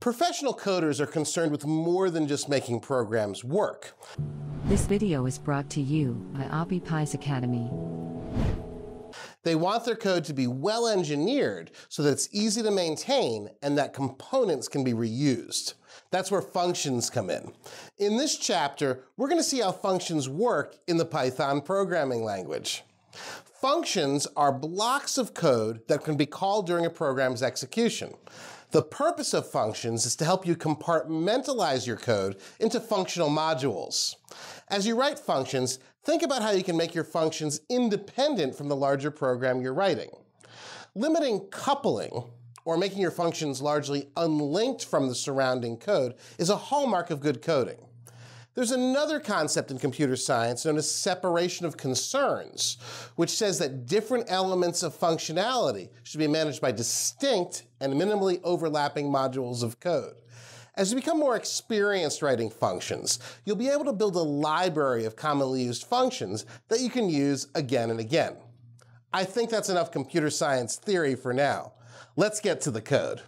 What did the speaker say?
Professional coders are concerned with more than just making programs work. This video is brought to you by Appy Pie's Academy. They want their code to be well engineered so that it's easy to maintain and that components can be reused. That's where functions come in. In this chapter, we're going to see how functions work in the Python programming language. Functions are blocks of code that can be called during a program's execution. The purpose of functions is to help you compartmentalize your code into functional modules. As you write functions, think about how you can make your functions independent from the larger program you're writing. Limiting coupling, or making your functions largely unlinked from the surrounding code, is a hallmark of good coding. There's another concept in computer science known as separation of concerns, which says that different elements of functionality should be managed by distinct and minimally overlapping modules of code. As you become more experienced writing functions, you'll be able to build a library of commonly used functions that you can use again and again. I think that's enough computer science theory for now. Let's get to the code.